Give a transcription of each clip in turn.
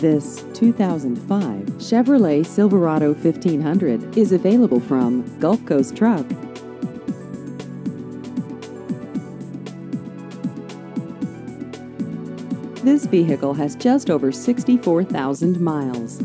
This 2005 Chevrolet Silverado 1500 is available from Gulf Coast Truck. This vehicle has just over 64,000 miles.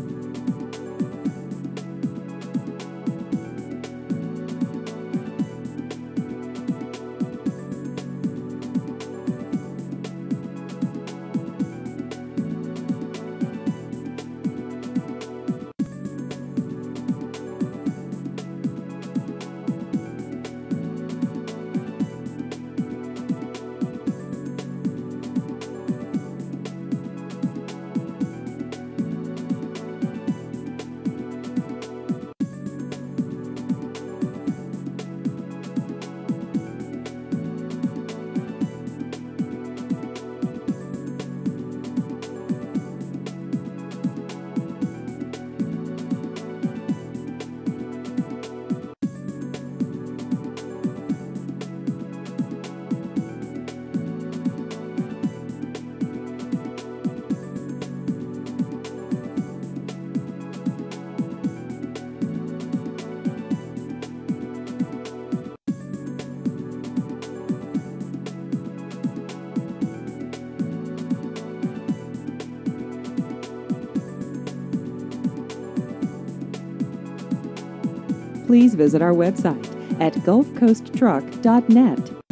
Please visit our website at gulfcoasttruck.net